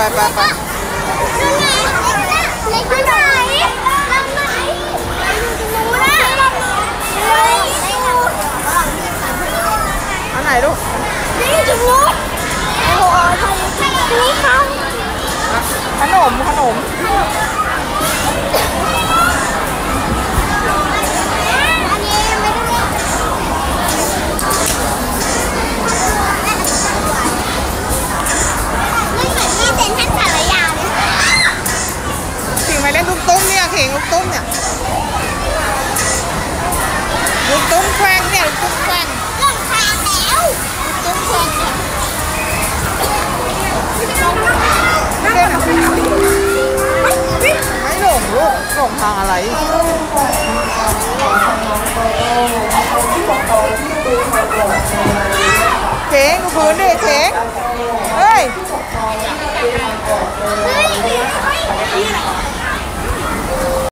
ไปไปไปเล็กที่ไหนลำไหนหนูนะเฮ้ยอันไหนลูกนี่จุดนู้นโอ้โหนี่เขาขนมขนม เล่นลูกตุ้มเนี่ยเขิงลูกตุ้มเนี่ยลูกตุ้มแควงเนี่ยลูกตุ้มแควงลงทางแล้วลูกตุ้มแควงเนอะไม่หลงลูกหลงทางอะไรเข่งพื้นดิเข่งเฮ้ย